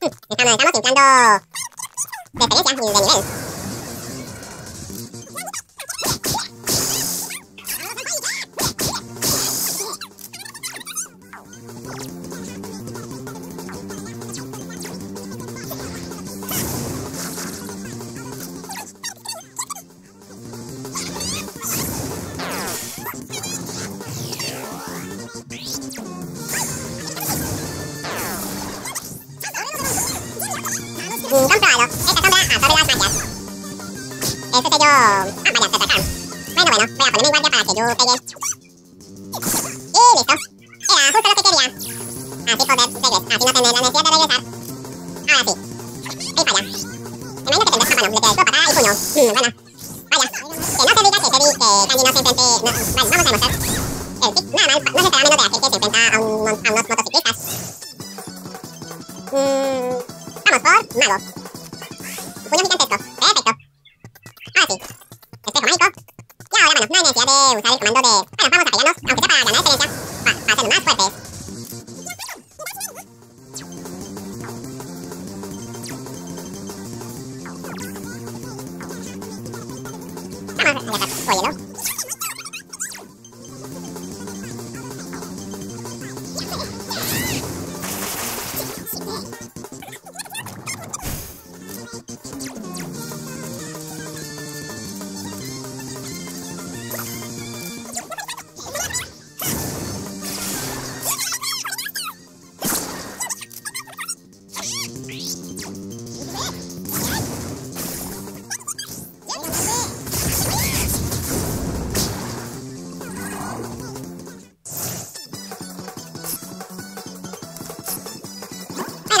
Hmm, estamos, estamos inflando de experiencia y de nivel. Mm, ponerme en guardia para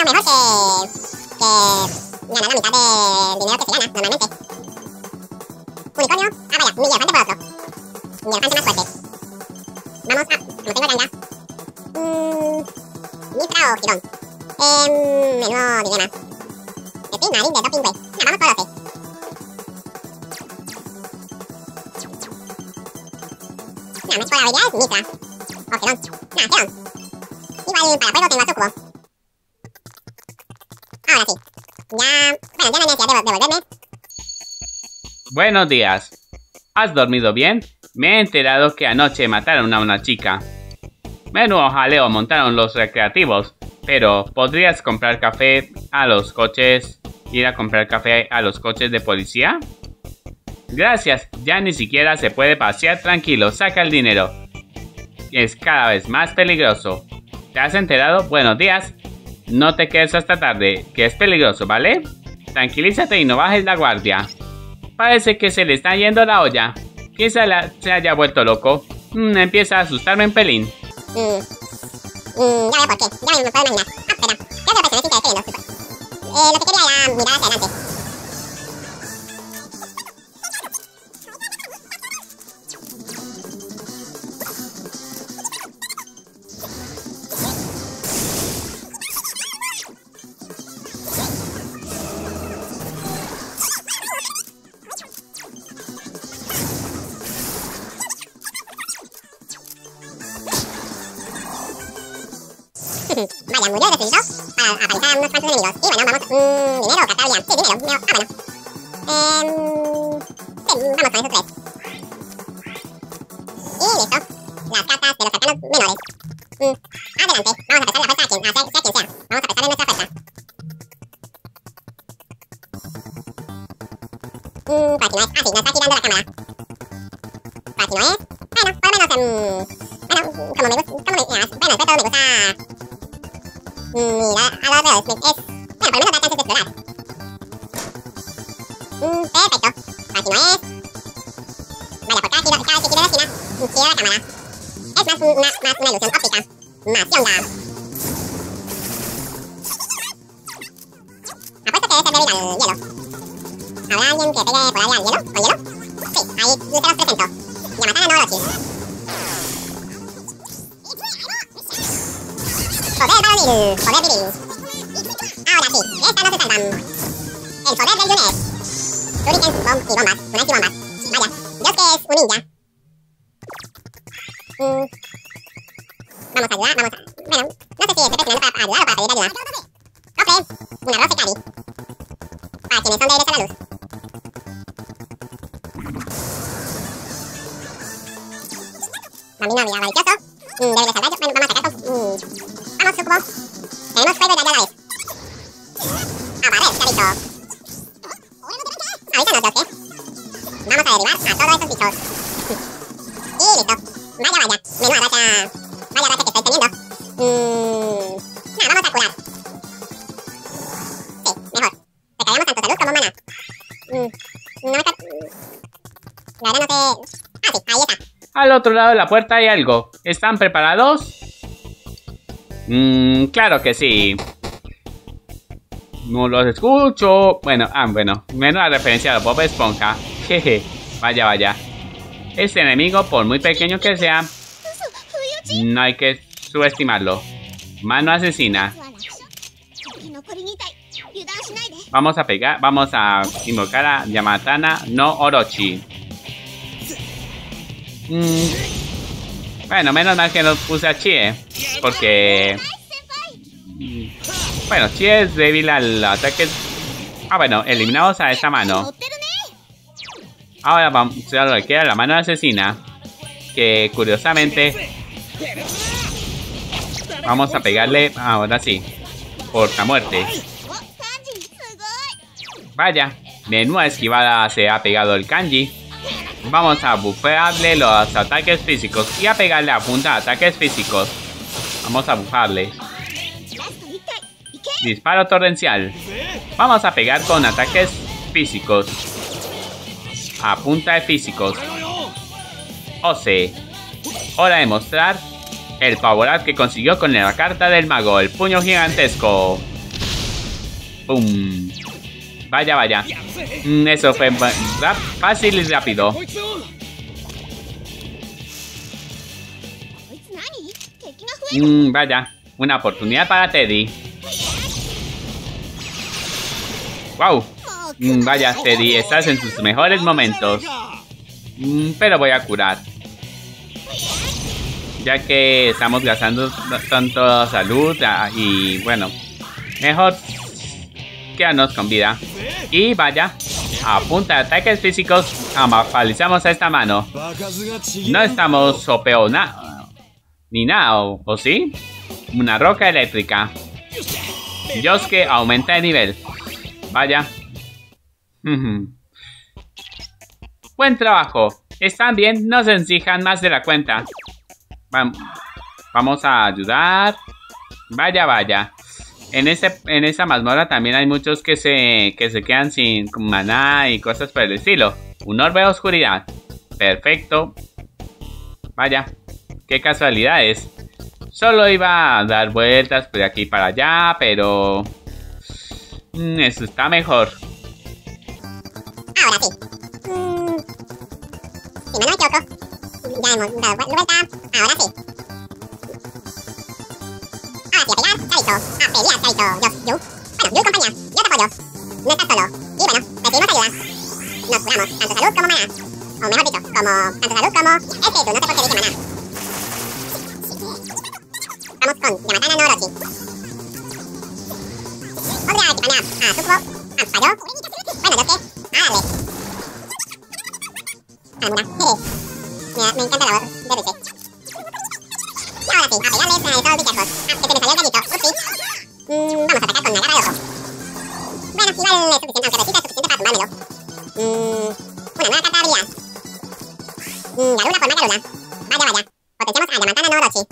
mejor que... que ganar la mitad del dinero que se gana, normalmente. Unicornio. Ah, vaya, mi elefante por otro. Mi elefante más fuerte. Vamos a... como tengo ganga. Mmm... Mitra o Girón. Eh, menudo dilema. Speed Marine de Doping Way. Nah, vamos por 12. Nah, mezcla de habilidades, Mitra. O Girón. Nah, Girón. Igual para juego tengo a Sucubo. Buenos días. ¿Has dormido bien? Me he enterado que anoche mataron a una chica. Menudo jaleo montaron los recreativos, pero ¿podrías comprar café a los coches? ¿Ir a comprar café a los coches de policía? Gracias, ya ni siquiera se puede pasear tranquilo, saca el dinero. Es cada vez más peligroso. ¿Te has enterado? Buenos días. No te quedes hasta tarde, que es peligroso, ¿vale? Tranquilízate y no bajes la guardia. Parece que se le está yendo la olla. Quizá la, se haya vuelto loco. Mm, empieza a asustarme un pelín. Mmm... Mmm, ya veo por qué. Ya me puedo imaginar. Ah, espera. Que lo presioné sin querer queriendo. Eh, lo que quería era mirar hacia adelante. Catalia. Sí, dinero. dinero. Ah, bueno. Eh, sí, vamos con esos tres. Y listo. Las cartas de los cercanos menores. Mm, adelante. Vamos a prestarle la fuerza a quien, a sea, sea quien sea. Vamos a prestarle nuestra fuerza. Mmm, por aquí no es. Ah, sí, nos está girando la cámara. Por aquí no es. Bueno, por lo menos... Um, bueno, como me gusta... Como me... Bueno, después de todo me gusta... Mira, a los lados es... otro lado de la puerta hay algo. ¿Están preparados? Mmm, claro que sí. No los escucho. Bueno, ah, bueno. Menos la referencia a Bob Esponja. Jeje. Vaya, vaya. Este enemigo, por muy pequeño que sea, no hay que subestimarlo. Mano asesina. Vamos a pegar, vamos a invocar a Yamatana no Orochi. Mm. Bueno, menos mal que no puse a Chie. Porque... Mm, bueno, Chie es débil al ataque... Ah, bueno, eliminamos a esta mano. Ahora vamos, solo le queda la mano asesina. Que curiosamente... Vamos a pegarle ahora sí. Por la muerte. Vaya, menuda esquivada se ha pegado el kanji. Vamos a bufearle los ataques físicos y a pegarle a punta de ataques físicos. Vamos a bufarle. Disparo torrencial. Vamos a pegar con ataques físicos. A punta de físicos. Ose. Hora de mostrar el favoraz que consiguió con la carta del mago, el puño gigantesco. ¡Pum! Vaya, vaya. Mm, eso fue fácil y rápido. Mm, vaya, una oportunidad para Teddy. ¡Wow! Mm, vaya, Teddy, estás en tus mejores momentos. pero voy a curar. Ya que estamos gastando tanto salud ah, y bueno, mejor quedarnos con vida. Y vaya, a punta de ataques físicos, amabilizamos a esta mano. No estamos o Ni nada, ¿o, sí? Una roca eléctrica. Yosuke aumenta de nivel. Vaya. Buen trabajo. Están bien, no se encijan más de la cuenta. Vamos a ayudar. Vaya, vaya. En, ese, en esa mazmorra también hay muchos que se, que se quedan sin maná y cosas por el estilo. Un orbe de oscuridad. Perfecto. Vaya, qué casualidades. Solo iba a dar vueltas por aquí para allá, pero... Mm, eso está mejor. Ahora sí. Mm, si no me equivoco, ya hemos dado vuelta. Ahora sí. A Carito. A pelear, Carito. Yo, Yu. Bueno, Yu compañía. Yo te apoyo. No estás solo. Y bueno, recibimos ayuda. Nos curamos tanto salud como maná. O mejor dicho, como tanto salud como... Este tú, no sé por qué dije maná. Vamos con Yamatana no Orochi. Otra equipaña a Tsukubo. Ah, falló. Bueno, yo qué. A darle. Alguna. me, me encanta la voz de Riche. Ahora sí, a pegarles a esos bichejos. Ah, que se me salió el gallito. Upsi. Mm, vamos a atacar con la garra de ojo. Bueno, igual es suficiente, aunque resista es suficiente para tumbármelo. Mm, una nueva carta de habilidad. Mm, Garuna por más Garuna. Vaya, vaya. Potenciamos a Yamantana no Orochi.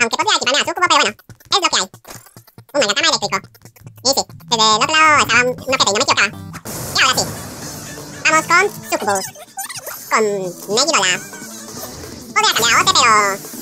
Aunque podría equiparme a Tsukubo, pero bueno, es lo que hay. Un Magatama eléctrico. Y sí, desde el otro lado estaba un noquete y no me equivocaba. Y ahora sí. Vamos con Tsukubo. Con Negidola. Podría cambiar a Ote, pero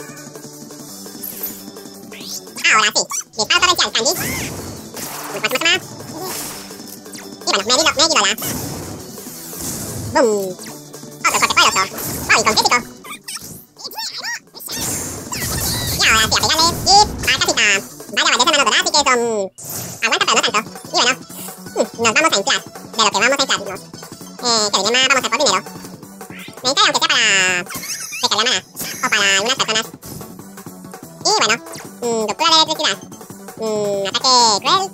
eso. Sí. Mm, vamos a rebuscarle con... Mm, agua purificadora. Ahora sí. Disparo torrencial, Kanji. Más, más, más, más. Y bueno, me ayudo, me ayudo la. Boom. Otro corte poderoso. Voy con crítico. Y ahora sí, a pegarle. Y a casita. Vaya, vaya, esa mano dorada, así que son... Aguanta, pero no tanto. Y bueno, nos vamos a inflar. De lo que vamos a inflarnos. Eh, que dilema vamos a por dinero. Necesitaré aunque sea para... Recargar mana. O para algunas personas. Y bueno, うん、どっからやつきな。うん、またけ、これ、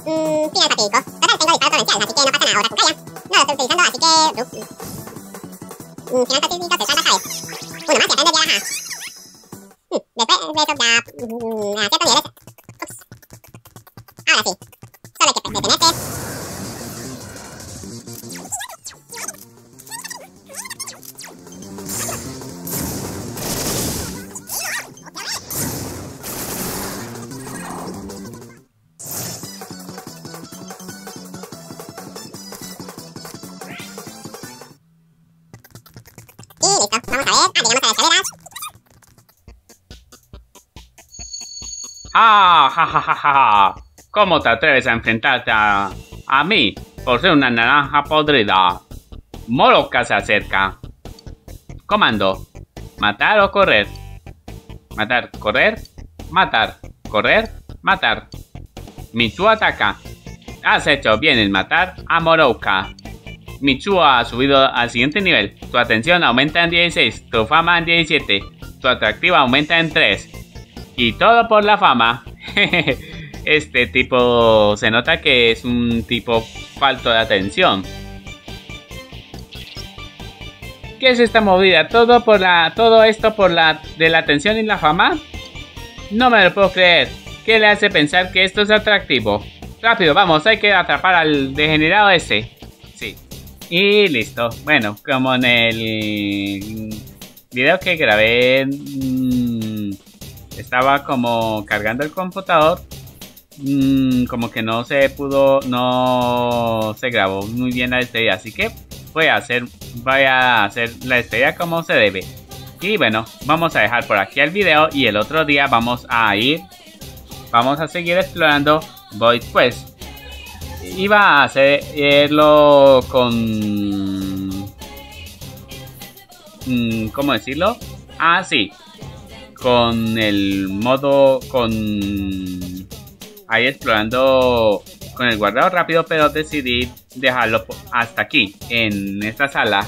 うん、ピアタピーコ。だから天狗いっぱい取るんちゃうな、地形のパターン、おだくかや。なら、ついさんどは地形、うん、ピアタピーコってさんだかい。ほな、まってやったんだびやらは。うん、で、これ、上とだ、うん、あ、ちょっと見える。あらし。それ、ちょっと、ちょっとねって。¡Ah, ja, ja, ja, ja! ¿Cómo te atreves a enfrentarte a, a mí por ser una naranja podrida? Moloka se acerca. Comando. Matar o correr. Matar, correr, matar, correr, matar. Michu ataca. Has hecho bien en matar a Moroka. Michu ha subido al siguiente nivel. Tu atención aumenta en 16, tu fama en 17, tu atractiva aumenta en 3. Y todo por la fama. este tipo se nota que es un tipo falto de atención. ¿Qué es esta movida? ¿Todo por la todo esto por la de la atención y la fama? No me lo puedo creer. ¿Qué le hace pensar que esto es atractivo? Rápido, vamos, hay que atrapar al degenerado ese. Y listo. Bueno, como en el video que grabé, mmm, estaba como cargando el computador. Mmm, como que no se pudo, no se grabó muy bien la estrella. Así que voy a hacer, voy a hacer la estrella como se debe. Y bueno, vamos a dejar por aquí el video y el otro día vamos a ir, vamos a seguir explorando Void Quest. Iba a hacerlo con... Mm, ¿Cómo decirlo? Ah, sí. Con el modo... Con... Ahí explorando con el guardado rápido, pero decidí dejarlo hasta aquí, en esta sala.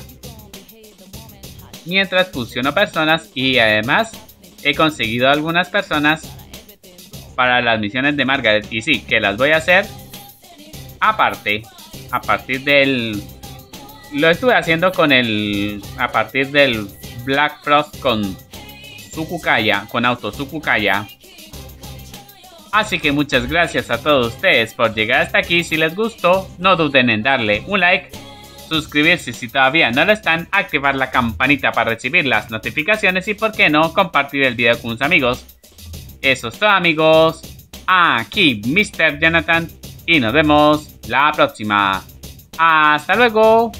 Mientras fusiono personas y además he conseguido algunas personas para las misiones de Margaret. Y sí, que las voy a hacer aparte, a partir del... Lo estuve haciendo con el... A partir del Black Frost con Sukukaya, con Auto Sukukaya. Así que muchas gracias a todos ustedes por llegar hasta aquí. Si les gustó, no duden en darle un like, suscribirse si todavía no lo están, activar la campanita para recibir las notificaciones y por qué no, compartir el video con sus amigos. Eso es todo amigos. Aquí Mr. Jonathan y nos vemos la próxima. Hasta luego.